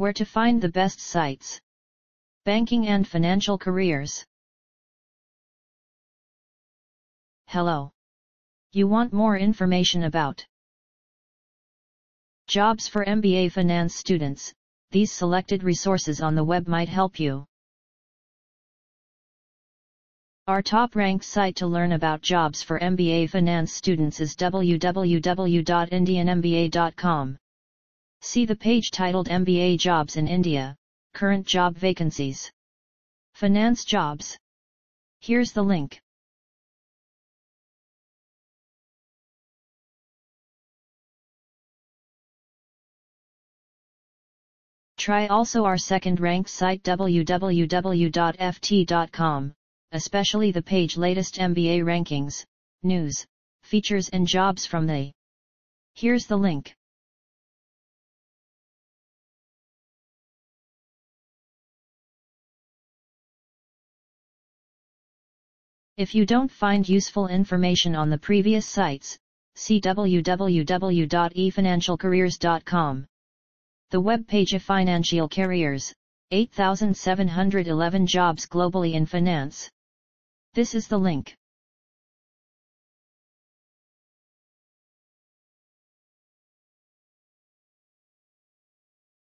Where to find the best sites. Banking and financial careers. Hello. You want more information about jobs for MBA finance students? These selected resources on the web might help you. Our top-ranked site to learn about jobs for MBA finance students is www.indianmba.com. See the page titled MBA Jobs in India, Current Job Vacancies. Finance Jobs. Here's the link. Try also our second-ranked site www.ft.com, especially the page latest MBA rankings, news, features and jobs from the. Here's the link. If you don't find useful information on the previous sites, see www.efinancialcareers.com. The web page of Financial Careers, 8,711 jobs globally in finance. This is the link.